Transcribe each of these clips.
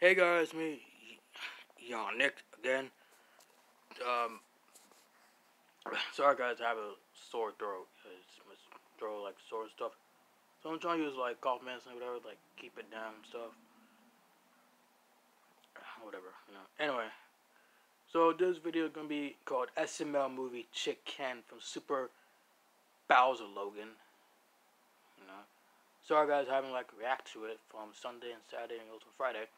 Hey guys, me, y'all, Nick again. Um, sorry guys, I have a sore throat. It's my throat like sore stuff. So I'm trying to use like cough medicine, whatever, like keep it down and stuff. Whatever, you know. Anyway, so this video is gonna be called SML movie Chick Ken from Super Bowser Logan. You know. Sorry guys, I haven't like react to it from Sunday and Saturday and also Friday.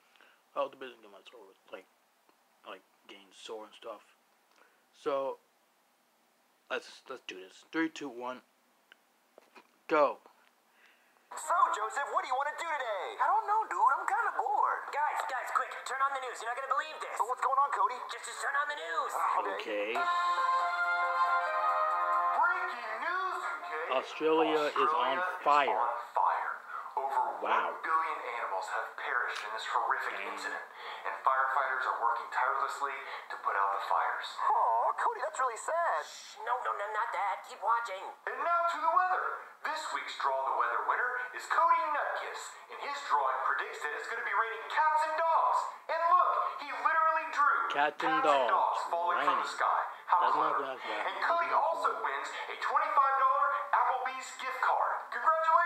I was busy getting my throat like like getting sore and stuff. So let's let's do this. Three, two, one, go. So, Joseph, what do you want to do today? I don't know, dude. I'm kind of bored. Guys, guys, quick, turn on the news. You're not gonna believe this. So what's going on, Cody? Just, just turn on the news. Ah, okay. Breaking news, okay? Australia is on fire. on fire. Over Wow. 1 billion animals have perished in this horrific incident, and firefighters are working tirelessly to put out the fires. Oh, Cody, that's really sad. No, no, no, not that. Keep watching. And now to the weather. This week's Draw the Weather winner is Cody Nutkiss, and his drawing predicts that it's going to be raining cats and dogs. And look, he literally drew Cats and dogs falling from the sky. How That's clever. gonna happen. And Cody also wins a $25 Applebee's gift card.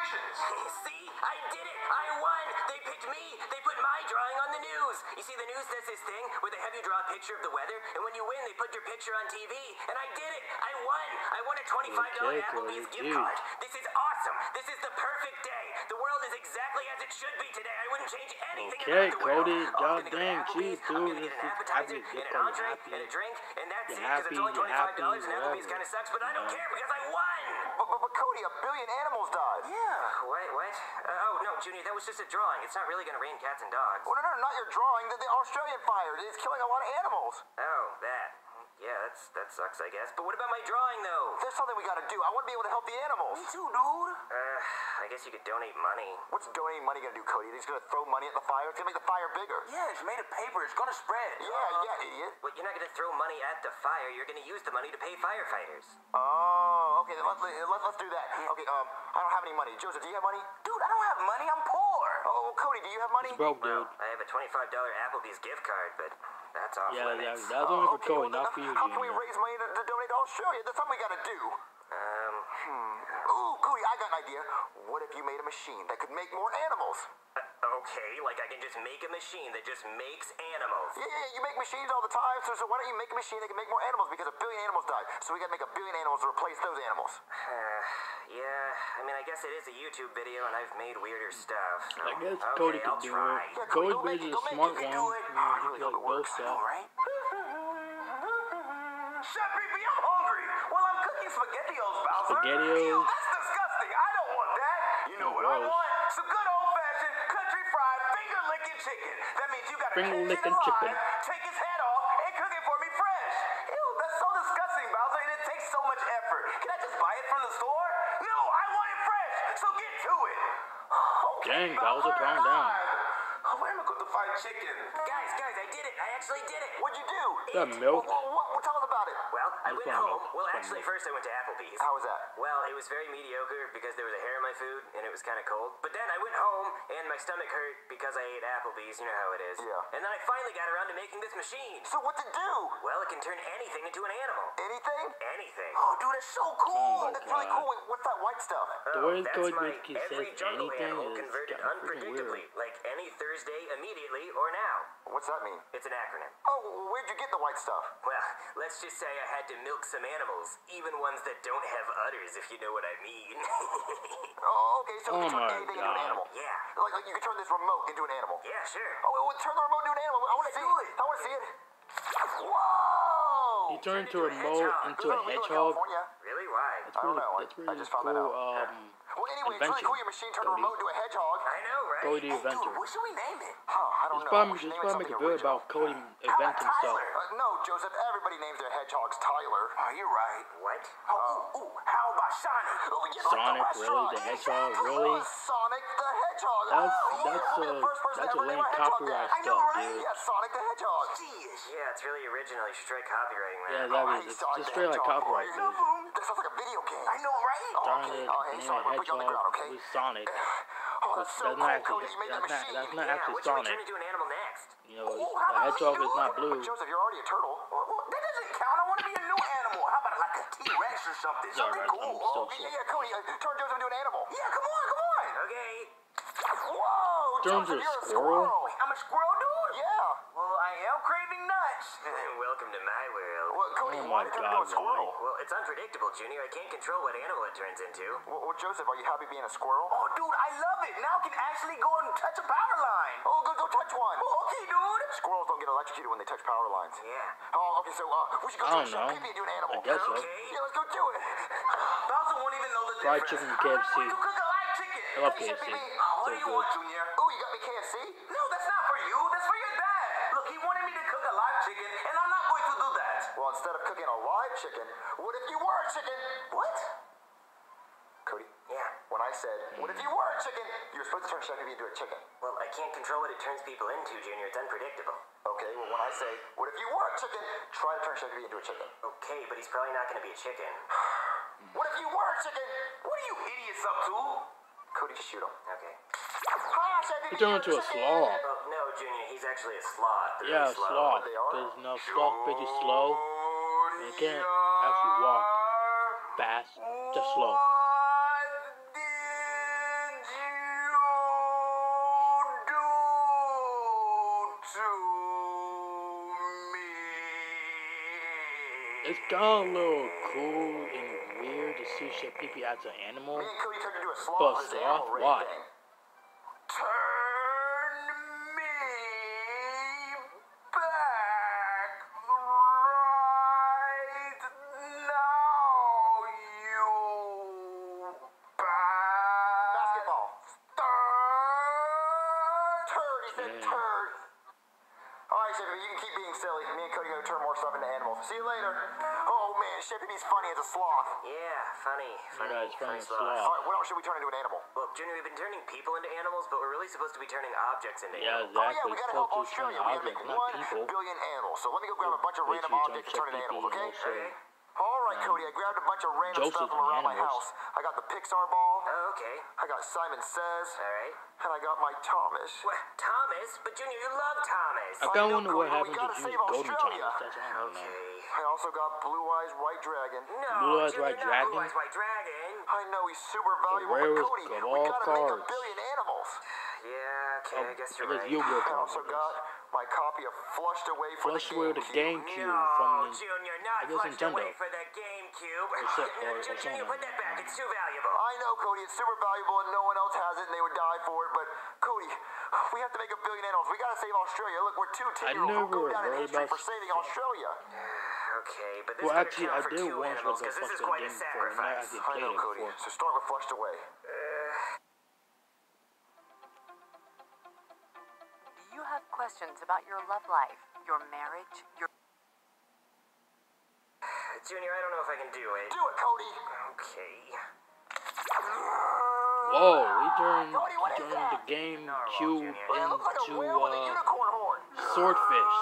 Congratulations. See, I did it. I won. They picked me. They put my drawing on the news. You see, the news does this thing where they have you draw a picture of the weather, and when you win, they put your picture on TV. And I did it. I won. I won a $25 Okay, Applebee's gift dude. card. This is awesome. This is the perfect day. The world is exactly as it should be today. I wouldn't change anything Okay, about the world. Cody, Oh, I'm gonna go to goddamn, Applebee's, jeez, I'm dude, this is appetizer and an entree happy. and a drink, and that's You're it, because it's only happy, you're happy, $25 and Applebee's kind of sucks, but I don't care because I won. But, but, but Cody, a billion animals died. Yeah. Wait, What? Uh, oh no, Junior, that was just a drawing. It's not really gonna rain cats and dogs. Well, no, no, not your drawing. The, the Australian fire is killing a lot of animals. Oh, that. Yeah, that's that sucks, I guess. But what about my drawing, though? There's something we gotta do. I want to be able to help the animals. Me too, dude. Uh, I guess you could donate money. What's donating money gonna do, Cody? He's gonna throw money at the fire. It's gonna make the fire bigger. Yeah, it's made of paper. It's gonna spread. Yeah, yeah, idiot. Well, you're not gonna throw money at the fire. You're gonna use the money to pay firefighters. Oh, okay. Then let's let's, let's do that. Okay. Um, I don't have any money. Joseph, do you have money? Dude, I don't have money. I'm poor. Oh, Cody, do you have money? It's broke, Well, dude. I have a twenty-five dollar Applebee's gift card, but that's off Yeah, yeah, limits. that's only for Okay, Cody, well, not for you, How can we raise money to, to donate to Australia? That's something we gotta do. Ooh, Cody, I got an idea. What if you made a machine that could make more animals? uh, okay, like I can just make a machine that just makes animals. Yeah, yeah, you make machines all the time, so, so why don't you make a machine that can make more animals? Because a billion animals died, so we gotta make a billion animals to replace those animals. Uh, yeah, I mean, I guess it is a YouTube video, and I've made weirder stuff. So, I guess okay, Cody I'll could do try. it. Yeah, Cody, Cody's go make a go smart it, you one. can do it. Yeah, Oh, I really hope like it both works. stuff. All right. Chef Beefy, I'm hungry. Well, I'm cooking SpaghettiOs, Bowser. SpaghettiOs? Ew, that's disgusting. I don't want that. You know Oh, what I gross. Some good old-fashioned country fried finger licking chicken. That means you gotta Finger catch it licking alive, chicken. take his head off, and cook it for me fresh. Ew, that's so disgusting, Bowser, and it takes so much effort. Can I just buy it from the store? No, I want it fresh, so get to it. Okay, Dang, Bowser, calm down. Where am I going to find chicken? I actually did it. What'd you do? That milk. Well, what, what, tell us about it. Well, I went home. it's Well, actually, first I went to Applebee's. How was that? Well, it was very mediocre because there was a hair in my food and it was kind of cold. But then I went home and my stomach hurt because I ate Applebee's. You know how it is. Yeah. And then I finally got around to making this machine. So what's it do? Well, it can turn anything into an animal. Anything? Anything. Oh, dude, that's so cool. Oh, that's really cool. Wait, what's that white stuff? Oh, the Oh, way that's Cody my every says jungle anything animal is converted unpredictably, weird. like any Thursday, immediately, or now. What's that mean? It's an acronym. Oh, where'd you get the white stuff? Well, let's just say I had to milk some animals, even ones that don't have udders, if you know what I mean. Oh, okay, so you Oh can turn my anything into an animal. yeah. Like, like you can turn this remote into an animal. Yeah, sure. Oh, well, turn the remote into an animal. I want to see it. I want to see it. Whoa! He turned into a into a remote into a is illegal in hedgehog. Really? Why? That's I don't really, know. I- that's I just found that out. Um, Well, anyway, it's really invention, cool your machine turned a remote into a hedgehog. I know, right? Cody the Hey, inventor. dude, what should we name it? Huh, I don't It's know. probably We just name it probably make a something video original. about Cody about inventing stuff. Uh, no, Joseph, everybody names their hedgehogs Tyler. Oh, you're right. What? Oh, ooh, ooh, how about Sonic? Oh, yeah, Sonic, like the really? The hedgehog, really? Oh, Sonic the Hedgehog. That's- oh, yeah, that's, uh, that's a lame copyright that. Know, stuff, right? dude. Yeah, Sonic the Hedgehog. Jeez. Yeah, it's really original. You should try copywriting that. Yeah, Oh, that I is. hate It's just the straight like Hedgehog, copyright. boy. dude. That sounds like a video game. I know, right? Oh, Trying okay. to Oh, hey, name sorry, a we'll put you on the hedgehog ground, okay? with Sonic. Oh, that's so That's not cool, actually- Cody. You made that's that not- that's not yeah, actually what should we Sonic. turn into an animal next? You know, Ooh, the hedgehog is not blue. Joseph, you're already a turtle. Well, well, that doesn't count. I want to be a new animal. How about like a T-Rex or something? Yeah, Something right, cool. I'm Oh, so yeah, slow. yeah, Cody, uh, turn Joseph into an animal. Yeah, come on, come on. Okay. Whoa, Turn Joseph, you're a squirrel? squirrel. I'm a squirrel, dude. Yeah. Well, I am craving nuts. Welcome to my world. Well, Cody, Oh why my did you turn God, into a squirrel? Well, it's unpredictable, Junior. I can't control what animal it turns into. Well, well, Joseph, are you happy being a squirrel? Oh, dude, I love it. Now I can actually go and touch a power line. Oh, go, go touch one. Oh, okay, dude. Squirrels don't get electrocuted when they touch power lines. Yeah. Oh, okay, so uh, we should go I to a know. and do an animal. I guess so. Okay. Yeah, let's go do it. Bowser won't even know the Fried difference. chicken, I'm KFC. not going to cook a live chicken. I love Hey, KFC. Pee-pee. So Uh, what do you good. want, Junior? Oh, you got me KFC? Chicken, what if you were a chicken? What? Cody, Yeah. when I said, what if you were a chicken, you were supposed to turn Chef Pee-pee into a chicken. Well, I can't control what it turns people into, Junior. It's unpredictable. Okay, well, when I say, what if you were a chicken, try to turn Chef Pee-pee into a chicken. Okay, but he's probably not going to be a chicken. What if you were a chicken? What are you idiots up to? Cody, just shoot him. Okay. Hi, Chef He turned you're into a chicken. sloth. Well, no, Junior. He's actually a sloth. They're Yeah, really slow. sloth. They are? Because no sloth bitch is slow. And they can't actually walk fast, just slow. What did you do? It's kind of a little cool and weird to see Chef Pee Pee as an animal. Me and Cody turned into a sloth. But sloth? Why? Sloth. Yeah, funny. Funny. Yeah, it's funny as sloth. sloth. All right, what else should we turn into an animal? Well, Junior, we've been turning people into animals, but we're really supposed to be turning objects into Yeah, animals. Oh yeah, we gotta help supposed to turn Australia. We gotta make one people. billion animals. So let me go grab a bunch of random objects and turn Chef into Pee animals, Pee okay? and also All right, Cody. I grabbed a bunch of random Joseph stuff from and around my house. I got the Pixar ball. Oh, okay. I got Simon Says, All right. and I got my Thomas. What? Thomas? But Junior, you love Thomas. I I kind of wonder what happened we to gotta Golden Thomas. That's all I want to know. Okay. I also got Blue Eyes White Dragon. No, Blue Eyes Junior, White not Dragon? Blue Eyes White Dragon. I know he's super valuable, rarest but Cody, of we all gotta make a cards. billion animals. Yeah, okay, Oh, I guess I you're guess right. Yu-Gi-Oh I card also got my copy of Flushed Away for Flushed the away with the GameCube. GameCube no, from the Junior, not I guess flushed Nintendo. away for the GameCube. Or so- or- or Junior, put that back. It's too valuable. I know, Cody, it's super valuable and no one else has it and they would die for it, but Cody, we have to make a billion animals. We gotta save Australia. Look, we're two 10 year olds who never go down in heard history about for saving Australia. Okay, but this Well, better actually, count I for did two once animals, with the 'cause this is fucking quite a game before, and I sacrifice. actually I know, it Cody. before. So start with Flushed Away. Do you have questions about your love life, your marriage, your Junior, I don't know if I can do it. Do it, Cody. Okay. Whoa, he turned, Cody, what he is turned that? the GameCube Junior. Well, it looks like a into a uh, swordfish.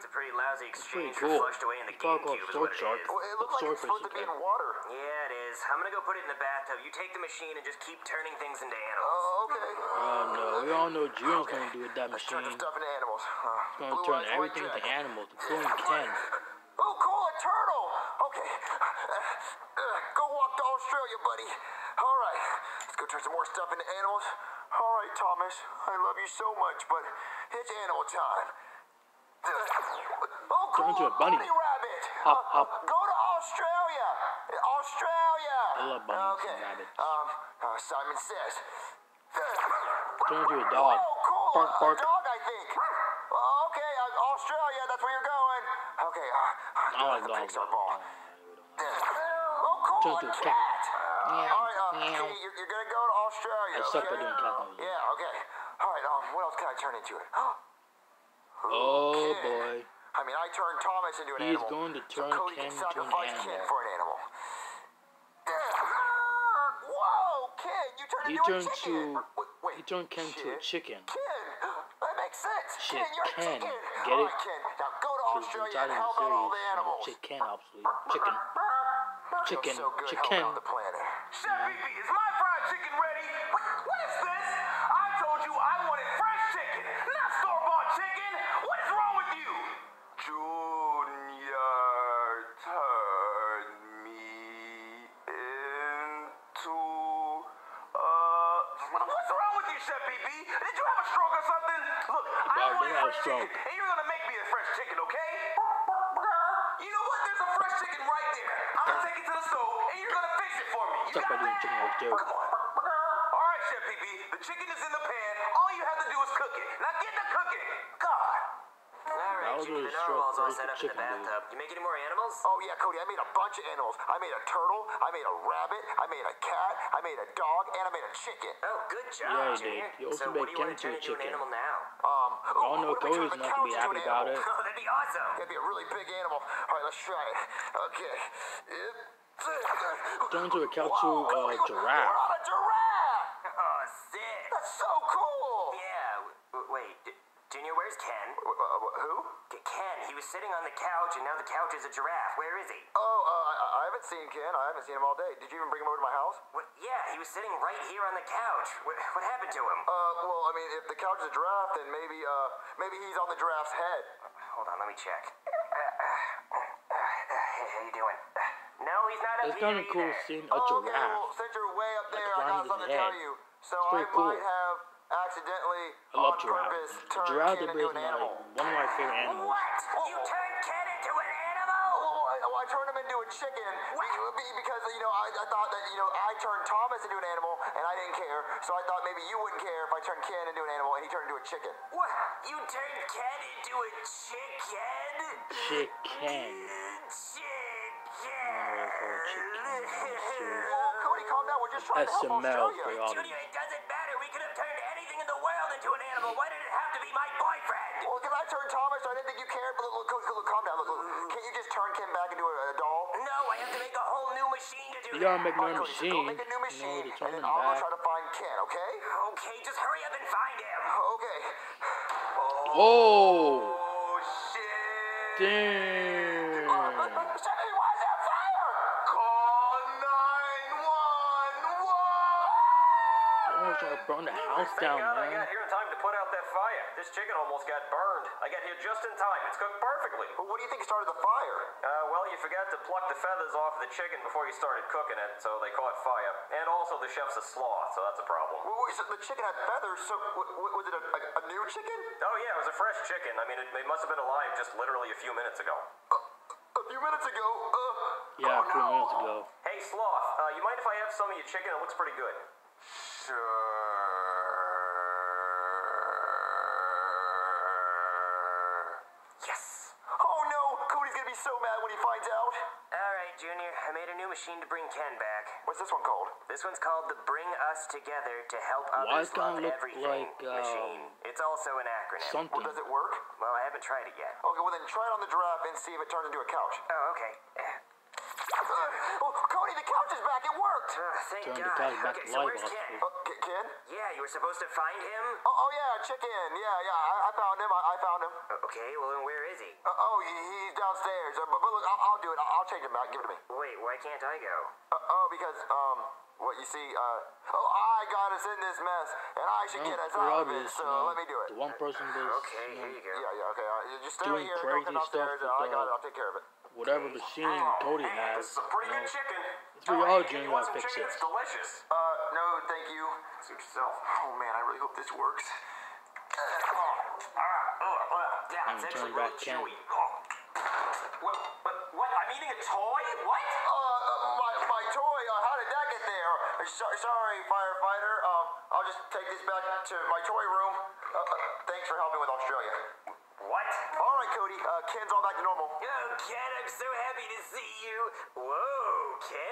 It's a pretty lousy It's pretty exchange cool. for flushed away in the It's GameCube is Sword Shark. Well, it looks like it's Swordfish supposed to be in water. Yeah, it is. I'm gonna go put it in the bathtub. You take the machine and just keep turning things into animals. Oh, okay. Oh no, we all know June's gonna do with that Let's turn machine. stuff into animals. Uh, He's gonna turn everything into Dragon. animals, including Ken. Oh, cool, a turtle. Okay. Uh, uh, go walk Australia, buddy. All right. Let's go turn some more stuff into animals. All right, Thomas. I love you so much, but it's animal time. Uh, oh, cool. Turn into a bunny. rabbit. Hop, Uh, hop. Go to Australia. Australia. I love bunnies and okay. rabbits. Um, uh, Simon says. Turn into a dog. Oh, cool. Bark, bark. A dog, I think. Oh, okay, uh, Australia. That's where you're going. Okay. Uh, I like the dogs. Pixar ball. Oh, cool. Turn into a cat. cat. All right, uh, Meow. okay, you're, you're gonna go to Australia. I suck okay? at doing cat. Yeah. Okay. All right. Um, what else can I turn into it? Oh Ken. boy. I mean, I turned Thomas into an He's animal. going to so turn Cody Ken can into an sacrifice Ken animal. for an animal. Whoa, Ken, you turned He into turned a chicken. to- Wait, wait, He turned Ken to a chicken. Ken, that makes sense. Shit, Ken, you're a chicken. Get All it? right, Ken, now go to Australia inside and of help out all the animals. chicken, obviously. Chicken. Chicken. so good Chicken. the planet. Chef Pee-Pee, is my fried chicken ready? What, what is this? I told you I wanted fresh chicken, not store-bought chicken. What is wrong with you? Junior turned me into a. What- What's wrong with you, Chef Pee-Pee? Did you have a stroke or something? Look, I Dog, don't they want had a fresh stroke. chicken, and you're gonna make me a fresh chicken, okay? The stove, and you're gonna fix it for me. You Stop got by doing that? chicken wings, dude. Come on. All right, Chef Pee-Pee. The chicken is in the pan. All you have to do is cook it. Now get to cooking. God. Alright, That was Jimmy, really the narwhal's all set up in the chicken, dude. bathtub. You make any more animals? Oh yeah, Cody, I made a bunch of animals. I made a turtle, I made a rabbit, I made a cat, I made a dog, and I made a chicken. Oh, good job, Yeah, he Junior. did. He also so made what do you want to turn to a into an animal now? Um, Oh, no, what we turn Cody's not gonna be happy about it. Oh, that'd be awesome. That'd be a really big animal. All right, let's try it. Okay. Turn into a couch to Whoa, a Cody, giraffe. We're on a giraffe. Oh, sick. That's so cool. Yeah. w- w- wait, D- Junior, where's Ken? Wh- uh, who? K- Ken, he was sitting on the couch, and now the couch is a giraffe. Where is he? Oh, uh, I, I haven't seen Ken. I haven't seen him all day. Did you even bring him over to my house? What, yeah, he was sitting right here on the couch. What, what happened to him? Uh, well, I mean, if the couch is a giraffe, then maybe, uh, maybe he's on the giraffe's head. Hold on, let me check. Hey, how you doing? No, he's not up It's here kind of cool either. seeing a Oh, okay, giraffe. well, since you're way up Like there, I flying got something to tell you. So I pretty cool. might have accidentally, I love on giraffe. purpose, A turned giraffe Ken is into an basically animal. one of my favorite animals. What? You turned Ken into an animal? Well, I, well, I turned him into a chicken be- be- because, you know, I, I thought that, you know, I turned Thomas into an animal and I didn't care. So I thought maybe you wouldn't care if I turned Ken into an animal and he turned into a chicken. What? You turned Ken into a chicken? Chicken. Chicken. SML Australia. for y'all. Junior, it doesn't matter. We could have turned anything in the world into an animal. Why did it have to be my boyfriend? Well, because I turned Thomas, I didn't think you cared. But look, look, look, look, calm down. Look, look. Can't you just turn Ken back into a, a doll? No, I have to make a whole new machine to do You gotta make All right, another Cody, go machine. make a new You know, machine, to and then I'll go back. try to find Ken, okay? Okay, just hurry up and find him. Okay. Oh, Oh, shit. damn. I'm gonna try to burn the house down, Thank God I got here in time to put out that fire. This chicken almost got burned. I got here just in time. It's cooked perfectly. Well, what do you think started the fire? Uh, well, you forgot to pluck the feathers off the chicken before you started cooking it, so they caught fire. And also, the chef's a sloth, so that's a problem. Well, wait, so the chicken had feathers, so w- w- was it a, a, a new chicken? Oh, yeah, it was a fresh chicken. I mean, it, it must have been alive just literally a few minutes ago. A few minutes ago. Uh, Yeah, a oh, few no. minutes ago. Hey, sloth, uh, you mind if I have some of your chicken? It looks pretty good. Sure. Yes. Oh no, Cody's gonna be so mad when he finds out. All right, Junior. I made a new machine to bring Ken back. What's this one called? This one's called the Bring Us Together to Help Others Love look Everything like, um, machine. It's also an acronym. Well, does it work? Well, I haven't tried it yet. Okay, well then try it on the giraffe and see if it turns into a couch. Oh, okay. Oh, the couch is back. It worked. Uh, thank Turn God. couch back okay, so where's. Ken? Uh, Ken? Yeah, you were supposed to find him. Oh, oh yeah, chicken. Yeah, yeah, I, I found him. I, I found him. Uh, Okay, well then where is he? Uh, oh, he, he's downstairs. Uh, but, but look, I'll, I'll do it. I'll, I'll change him back. Give it to me. Wait, why can't I go? Uh, oh, because um, what you see, uh, oh, I got us in this mess, and I should Well, get us out of it. obvious, So you know, let me do it. the one person that's Okay, you here you go. Yeah, yeah, okay. Uh, just stay Doing right here. crazy Don't come stuff I with, got it. I'll take care of it. whatever machine Cody Hey, has. this is a pretty you good chicken. It's for Oh, y'all, hey, Junior, You want I some fix chicken? it. It's delicious. Uh, no, thank you. Suit yourself. Oh man, I really hope this works. Yeah, I'm it's turning actually back really Ken. chewy. What, what, what? I'm eating a toy? What? Uh, uh, my, my toy, uh, how did that get there? Uh, so, sorry, firefighter. Um, I'll just take this back to my toy room. Uh, uh, thanks for helping with Australia. What? All right, Cody. Uh, Ken's all back to normal. Oh, Ken, I'm so happy to see you. Whoa, Ken.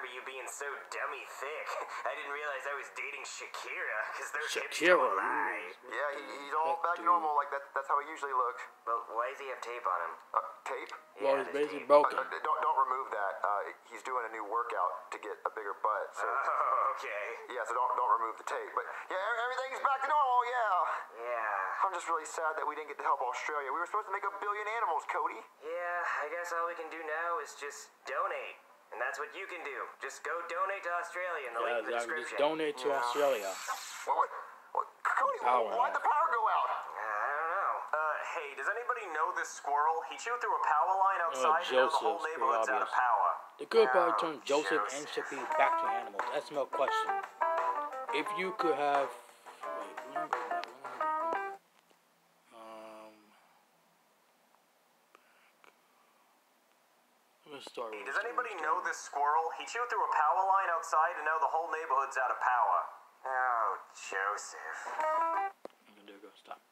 I don't remember you being so dummy thick. I didn't realize I was dating Shakira, because those hips Shakira. don't lie. Yeah, he, he's all back dude. normal. Like that. That's how he usually looks. Well, why does he have tape on him? Uh, tape. Well, Yeah, he's basically tape. broken. Uh, don't don't remove that. Uh, he's doing a new workout to get a bigger butt. So Oh, okay. yeah, so don't don't remove the tape. But yeah, everything's back to normal. Yeah. Yeah. I'm just really sad that we didn't get to help Australia. We were supposed to make a billion animals, Cody. Yeah, I guess all we can do now is just donate. And that's what you can do. Just go donate to Australia in the link Yeah, in the exactly. Just donate to Australia. What, what, what, Cody, Power why'd the power go out? I don't know. Uh, hey, does anybody know this squirrel? He chewed through a power line outside and now the whole neighborhood's out of power. The good part Oh, turns Joseph and Joseph. Chippy back to animals. That's no question. If you could have. Wait, Let's start Hey, does anybody know this squirrel? He chewed through a power line outside and now the whole neighborhood's out of power. Oh, Joseph. with- There go. Stop.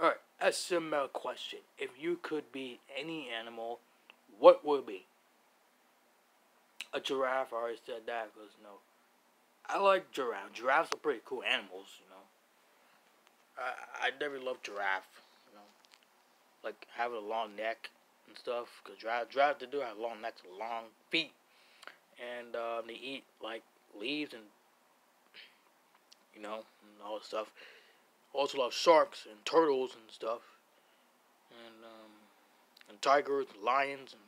All right. SML question: If you could be any animal, what would be? A giraffe. I already said that because no, I like giraffe. Giraffes are pretty cool animals. You know, I I never loved giraffe. You know, like having a long neck and stuff. Cause giraffe, giraffe they do have long necks, long feet, and um, they eat like leaves and you know and all that stuff. Also love sharks and turtles and stuff, and um, and tigers, and lions, and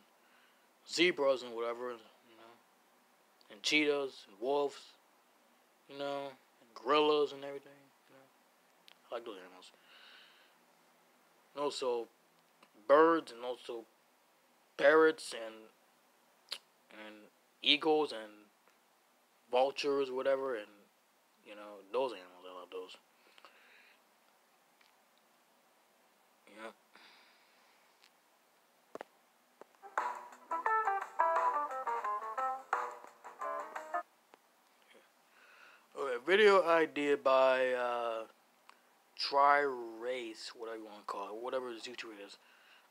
zebras and whatever, you know, and cheetahs and wolves, you know, and gorillas and everything. You know, I like those animals. And also birds and also parrots and and eagles and vultures, whatever, and you know those animals. I love those. Yeah. Okay, video idea by uh, Try Race, whatever you want to call it, whatever his YouTuber is.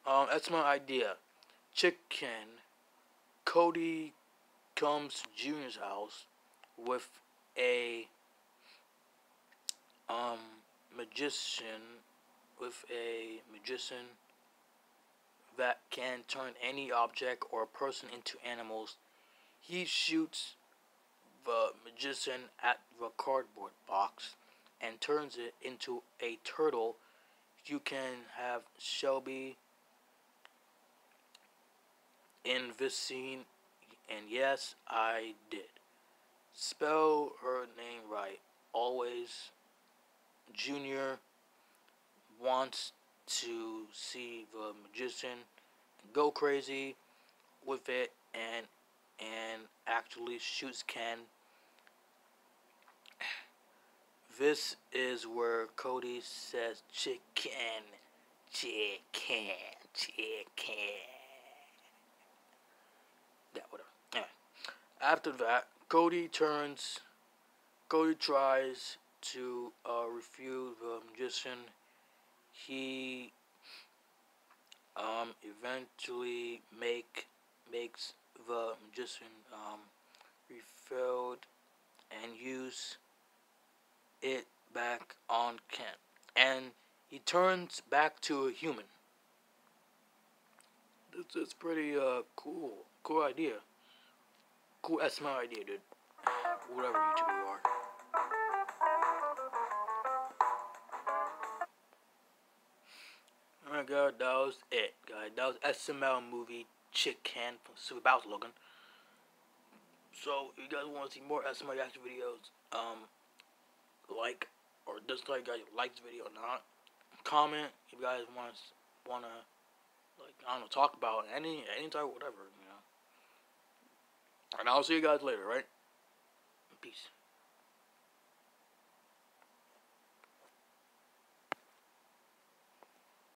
Um, that's my idea. Chicken. Cody comes to Junior's house with a um magician with a magician that can turn any object or person into animals. He shoots the magician at the cardboard box and turns it into a turtle. You can have Shelby in this scene, and yes, I did. Spell her name right. Always. Junior wants to see the magician go crazy with it and and actually shoots Ken. This is where Cody says chicken, chicken, chicken. Yeah, whatever. Anyway, after that, Cody turns. Cody tries to uh, refute the magician. He um, eventually make makes the magician um, refilled and use it back on Kent. and he turns back to a human. It's, it's pretty uh cool, cool idea. Cool, that's my idea, dude. Whatever YouTube you are. Alright, guys, that was it, guys. That was SML movie Chicken from Super Bowser Logan. So, if you guys want to see more SML reaction videos, um, like or dislike, guys, like this video or not. Comment if you guys want want to, like, I don't know, talk about any any type whatever. And I'll see you guys later, right? Peace.